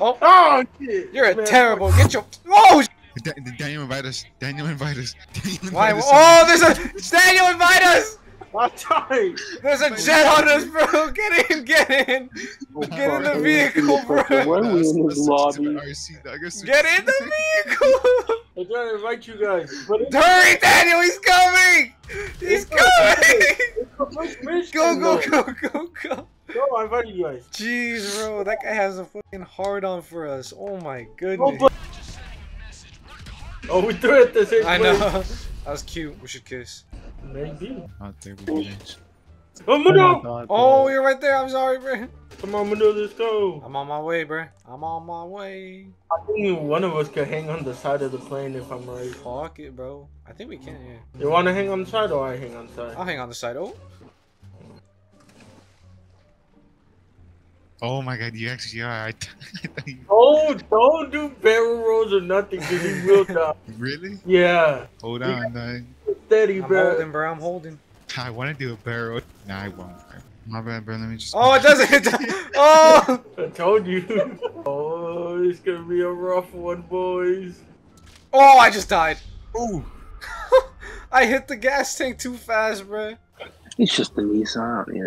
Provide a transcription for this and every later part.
Oh, Oh shit! you're a Man, terrible. Get your. Oh, sh- Da- Daniel invite us. Daniel invite us. Daniel invite why? us. Oh, there's a Daniel. Invite us. I'm sorry. There's a jet on us, bro. Get in. Get in. Get in the vehicle, bro. Why are we in this Let's switch to lobby? the RC, dog. Let's switch Get in the vehicle. I'm trying to invite you guys. But Hurry, Daniel. He's coming. He's coming. Go, go, go, go, go. Go, you guys. Jeez, bro, that guy has a fucking hard on for us. Oh my Oh, goodness. but- oh we threw it the same I place. know. That was cute. We should kiss. Maybe. Out there we the bench. Oh, Mundo! Oh, you're right there. I'm sorry, bro. Come on, Mundo, let's go. I'm on my way, bro. I'm on my way. I think one of us could hang on the side of the plane if I'm right. Fuck it, bro. I think we can, yeah. You want to hang on the side or I hang on the side? I'll hang on the side. Oh, Oh my god, you actually are. I, I you, Oh, don't do barrel rolls or nothing because he will die. really? Yeah. Hold on, dog. Steady, I'm bro. holding, bro. I'm holding. I want to do a barrel. Nah, I won't. bro. My bad, bro. Let me just. Oh, it doesn't. It does oh! I told you. oh, it's going to be a rough one, boys. Oh, I just died. Ooh. I hit the gas tank too fast, bro. It's just the Nissan. I don't need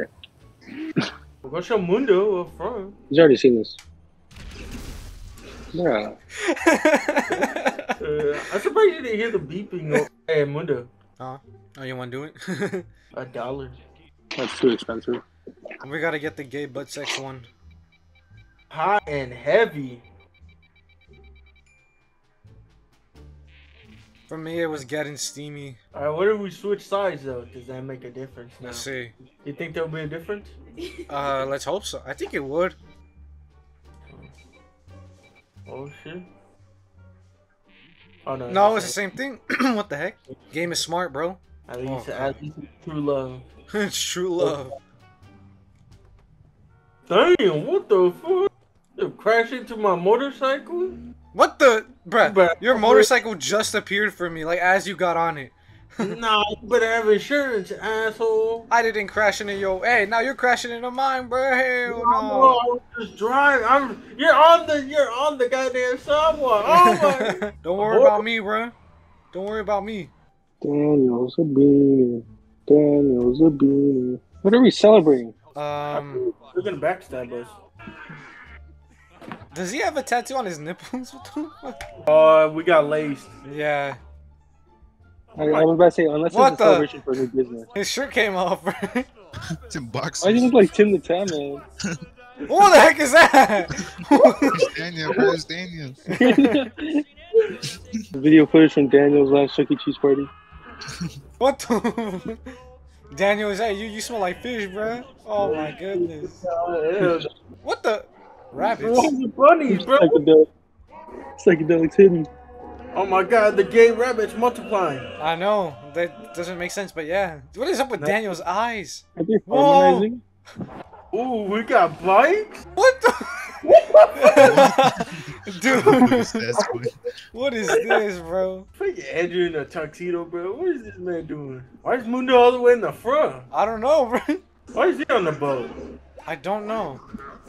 it. What's your Mundo up front? He's already seen this. Yeah. Uh, I'm surprised you didn't hear the beeping. Of, hey, Mundo. Huh? Oh, you want to do it? A dollar. That's too expensive. we gotta get the gay butt sex one. Hot and heavy. For me, it was getting steamy. Alright, what if we switch sides though? Does that make a difference now? Let's see. You think there'll be a difference? Uh, let's hope so. I think it would. Oh shit. Oh no. No, it's the same thing. what the heck? Game is smart, bro. At least, Oh, at least it's true love. it's true love. Damn, what the fuck? You crash into my motorcycle? What the, bruh? Bruh. Your motorcycle just appeared for me, like as you got on it. nah, you better have insurance, asshole. I didn't crash into your. Hey, now you're crashing into mine, bro. Hell No, no. I was just driving. I'm. You're on the. You're on the goddamn someone. Oh my. Don't worry about me, bro. Don't worry about me. Daniel's a beanie. Daniel's a beanie. What are we celebrating? Um, They're gonna backstab us. Does he have a tattoo on his nipples? What the fuck? Uh, we got laced. Yeah, I, I was about to say, unless What it's the- a celebration for new business. his shirt came off, bro. It's in boxes. Why do you look like Tim the Tan Man? what the heck is that? Where's Daniel? Where's Daniel? Video footage from Daniel's last Chuck E. Cheese party. what the? Daniel, is that you? You smell like fish, bro. Oh my goodness. What the? Rabbits. What's the bunnies, bro? Psychedelic. Psychedelic hidden. Oh my god, the gay rabbits multiplying. I know that doesn't make sense, but yeah. What is up with No. Daniel's eyes? Are they harmonizing? Ooh, we got bikes? What the? Dude, That's funny. what is this, bro? Freaking Andrew in a tuxedo, bro. What is this man doing? Why is Mundo all the way in the front? I don't know, bro. Why is he on the boat? I don't know.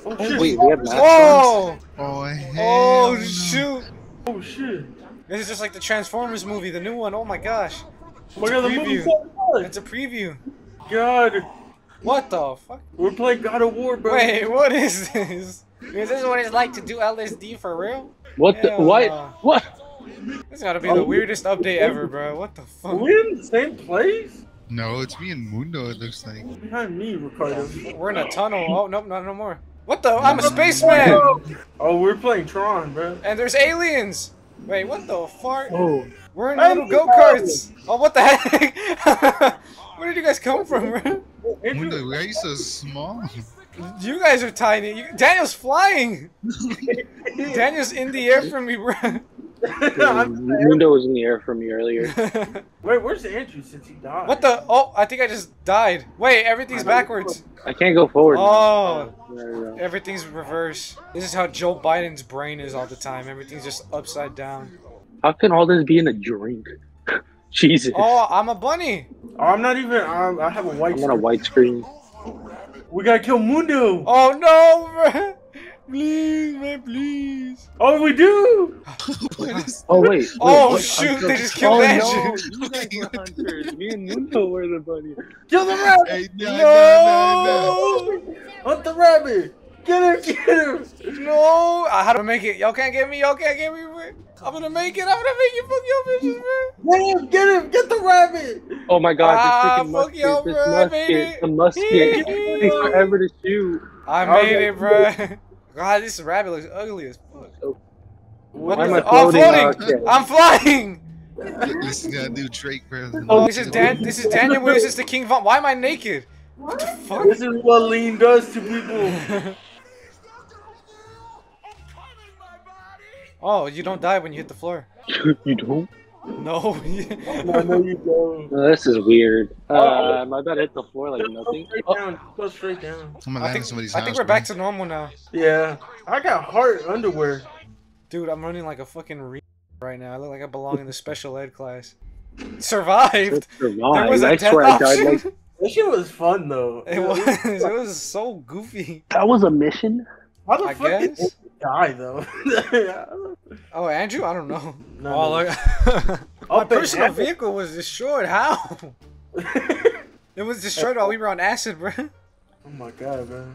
Oh shit. Wait, we have masks? Oh! Oh, hell Oh shoot! Oh shit. This is just like the Transformers movie, the new one. Oh my gosh. Oh my god, the preview. movie's so good. It's a preview. God, What the fuck? we're playing God of War, bro. Wait, what is this? Is this what it's like to do LSD for real? What the? Hell What? no. What? This gotta be the oh. weirdest update ever, bro. What the Are fuck? we in the same place? No, it's me and Mundo, it looks like. Behind me, Ricardo. We're in a tunnel. Oh, nope, not no more. What the? I'm a spaceman! Oh, we're playing Tron, bro. And there's aliens! Wait, what the fuck? Oh, We're in Hey, little go-karts! Oh, what the heck? Where did you guys come from, bro? Andrew, Mundo, why are you so small? You guys are tiny. You, Daniel's flying! Daniel's in the air from me, bro. I'm- Mundo was in the air for me earlier. Wait, where's Andrew since he died? what the? Oh, I think I just died. Wait, everything's backwards. I can't go forward. Oh, oh. There everything's reverse. This is how Joe Biden's brain is all the time. Everything's just upside down. How can all this be in a drink? Jesus. Oh, I'm a bunny. Oh, I'm not even. I'm, I have a white. I'm on a white screen. We gotta kill Mundo. Oh no, bro. Please, man, please. Oh, we do. what is Oh wait. Oh, wait, shoot, they just killed oh, Andrew. No, you guys were hunters. Me and Mundo were the bunny. Kill the rabbit. Hey, no, no, no, no. No! Hunt the rabbit. Get him. Get him. No! I had to make it. Y'all can't get me. Y'all can't get me. I'm gonna make it. I'm gonna make it. Fuck y'all bitches, man. Get him. Get him. Get the rabbit. Oh my god, Ah, this freaking fuck musket, y'all, this bro, I made musket, it. the musket. it takes forever to shoot. I Okay. made it, bro. God, this rabbit looks ugly as fuck. Oh. What Why am I oh, I'm floating? floating. Okay. I'm flying. This is gonna do Drake, bro. Oh, this is Dan. This is Daniel Willis. This is the King Von. Why am I naked? What the fuck? This is what lean does to people. oh, you don't die when you hit the floor. you don't? No. no, no, you don't. No, this is weird. Uh, am I about to hit the floor like Go nothing? straight Oh, down. Go straight down. I'm gonna land in think, somebody's I house. think we're bro. back to normal now. Yeah. I got heart underwear. Dude, I'm running like a fucking re right now. I look like I belong in the special ed class. Survived. let's There was a I death swear I died option. like That shit was fun though. It was. It was so goofy. that was a mission. How the I fuck guess. they die though? Oh, Andrew, I don't know. No, oh, no. look. My Up personal apple. vehicle was destroyed. How? It was destroyed while we were on acid, bro. oh my god, man.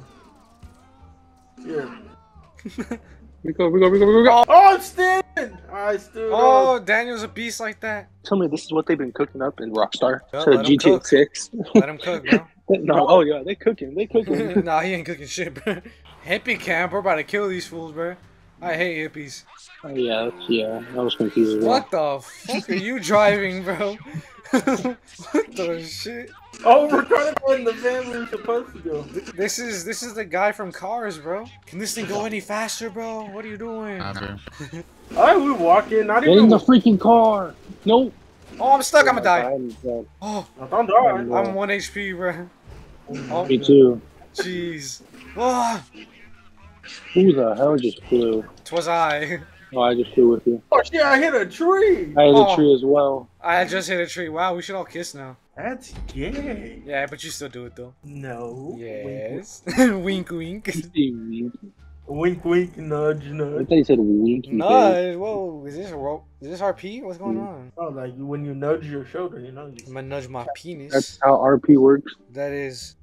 Yeah. We go, we go, we go, we go. Oh, I'm standing. I stood Oh, up. Daniel's a beast like that. Tell me this is what they've been cooking up in Rockstar. Yeah, so let 'em GTA cook. 6. Let him cook, bro. no, oh yeah, they cooking, they cooking. nah, he ain't cooking shit, bro. Hippie camp, we're about to kill these fools, bro. I hate hippies. oh, yeah, yeah, I was confused as well. What the fuck are you driving, bro? what the shit? Oh, we're trying to find the family we're supposed to go. This is this is the guy from Cars, bro. Can this thing go any faster, bro? What are you doing? Nah, bro. Alright, we walk in. Not Get in even. the freaking car! No! Oh, I'm stuck. I'm gonna die. I'm dead. Oh, Don't die. I'm one HP, bro. Oh, Me too. jeez. Oh, Who the hell just flew? twas I. Oh, I just flew with you. Oh shit! I hit a tree. I hit Oh. a tree as well. I just hit a tree. Wow, we should all kiss now. That's gay. Yeah, but you still do it though. No. Yes. wink, wink. I Wink, wink, nudge, nudge. I thought you said winky. face. No, whoa. Is this ro- Is this RP? What's going hmm. on? Oh, like when you nudge your shoulder, you know. I'm gonna nudge my penis. That's how RP works. That is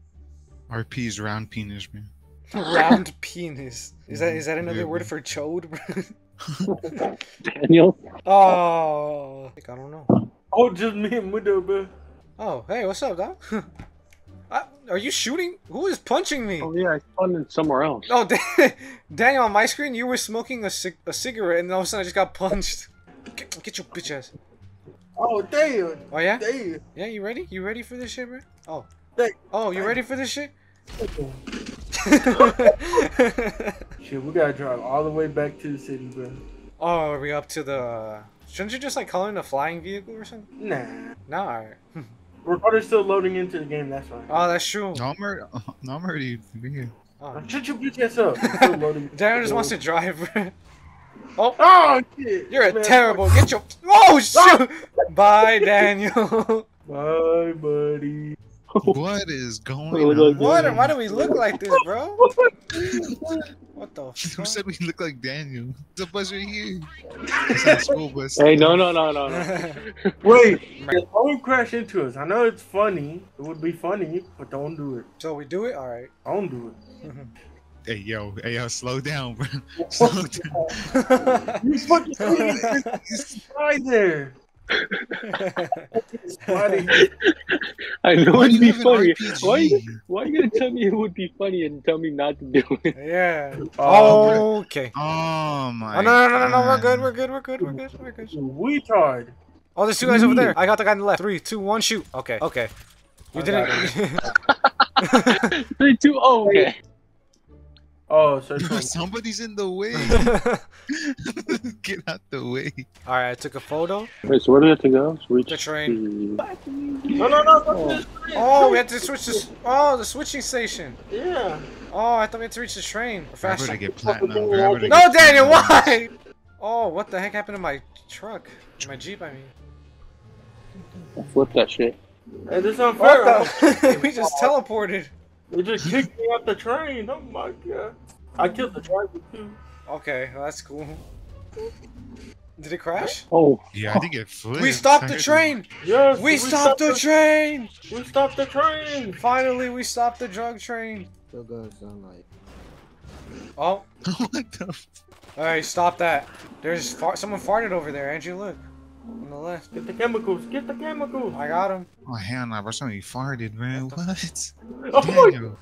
RP is round penis, man. round penis. Is that is that another word for chode? bro? Daniel? oh, I don't know. Oh, just me and Mundo, bro. Oh, hey, what's up, dog? Are you shooting? Who is punching me? Oh yeah, I spawned in somewhere else. Oh, Da- Daniel, on my screen, you were smoking a, cig- a cigarette, and all of a sudden I just got punched. Get, get your bitch ass. Oh, damn. Oh, yeah? Damn. Yeah, you ready? You ready for this shit, bro? Oh. Hey. Oh, you ready for this shit? Shit, we gotta drive all the way back to the city, bro. oh, are we up to the... Shouldn't you just, like, call in a flying vehicle or something? Nah. Nah. alright. Recorder's still loading into the game, that's fine. Oh, that's true. No, I'm already, no, I'm already here. Oh. Shut your bitch ass up. It's still loading. Daniel just wants to drive. Oh, Oh, shit. you're a Man, terrible... Get your... Oh, ah! shoot! Bye, Daniel. Bye, buddy. What is going Look, on? what? Why do we look like this, bro? What the Who said we look like Daniel? The bus right here. It's not school bus. Hey, no, no, no, no, no. Wait, don't crash into us. I know it's funny. It would be funny, but don't do it. so we do it? Alright. Don't do it. Hey, yo, hey, yo, slow down, bro. Slow down. You fucking fly there. Spotty. I know Why it'd be funny. Why, why are you gonna tell me it would be funny and tell me not to do it? yeah. Oh, oh okay. Oh my. Oh, no, no, no, no, no, we're good, we're good, we're good, we're good, we're good. retard. Oh, there's two guys over there. I got the guy on the left. Three, two, one, shoot. Okay, okay. You I didn't. Three, two, oh, okay. Oh, so it's somebody's in the way. Get out the way. Alright, I took a photo. Wait, so where do we have to go? So reach The train. no, no, no, no, this Oh, we train. had to switch this. Oh, the switching station. Yeah. Oh, I thought we had to reach the train. Or Grab her faster. to get platinum. Grab her to No, get Daniel, why? Oh, what the heck happened to my truck? My Jeep, I mean. Flip that shit. Hey, this is unfair. What the? we just teleported. They just kicked me off the train. Oh my god. I killed the driver too. Okay, well, that's cool. Did it crash? Oh, Yeah, I think it flipped. We stopped the train! Yes, We stopped the train! We stopped the train. Finally, we stopped the drug train. Still gonna like. Oh, what the? F- alright, stop that. There's far- someone farted over there, Andrew. Look. On the left. Get the chemicals. Get the chemicals. I got him. oh hell no, bro! Somebody farted, man. What? Oh my Daniel.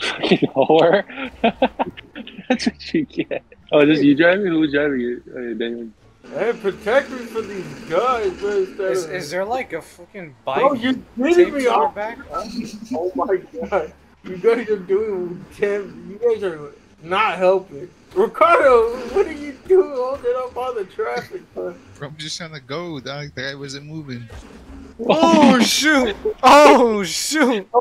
fucking whore. That's what you get. Oh, is this you driving? Who's driving it? Oh, yeah, Daniel. Hey, protect me from these guys, Is, is there like a fucking bike Bro, you're taped hitting me to off. back? Oh my god. You guys are doing damn. You guys are not helping. Ricardo, what are you doing holding up all the traffic, bro? Bro, I'm just trying to go, dog. The guy wasn't moving. Oh, oh shoot! Oh shoot!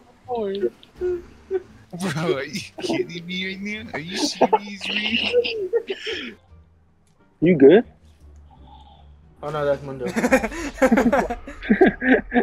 Bro, are you kidding me right now? Are you serious, man? You good? Oh no, that's Mundo.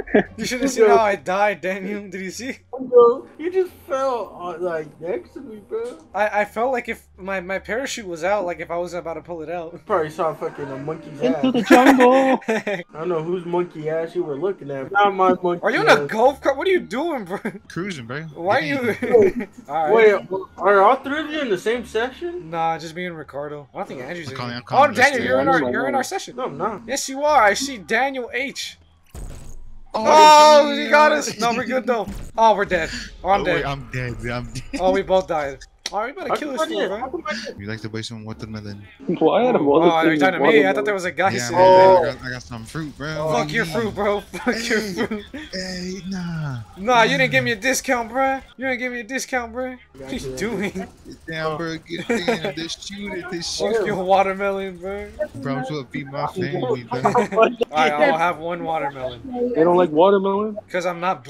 you should have seen how I died, Daniel. Did you see? Mundo, you just fell on, like next to me, bro. I, I felt like if my, my parachute was out, like if I was about to pull it out. Probably saw fucking a monkey's Into the jungle. I don't know whose monkey ass you were looking at. Not my monkey. Are you in a ass. golf cart? What are you doing, bro? Cruising, bro. Why are you? Alright. Wait, are all three of you in the same session? Nah, just me and Ricardo. I don't think Andrew's I'm in calling- here. I'm calling Oh, Daniel, you're in our you're in our session. No, I'm not. Yes, you are. I see Daniel H. Oh, he got us. No, we're good though. Oh, we're dead. Oh, I'm oh, wait, dead. I'm dead. I'm dead. Oh, we both died. Oh, we better How kill come this I fool, bro. come I didn't? You like to buy some watermelon? Why out Oh, are you things talking to me? I thought there was a guy Yeah, sitting man, Oh. there. I, got, I got some fruit, bro. Fuck your you fruit, bro. Fuck your Hey. fruit. Hey, nah. Nah, you didn't give me a discount, bro. You didn't give me a discount, bro. What are you doing? Get down, bro. Get down. Just shoot it. Just shoot Fuck it. your watermelon, bro. Bro, I'm supposed to feed my family, bro. Alright, I'll have one watermelon. They don't like watermelon? Because I'm not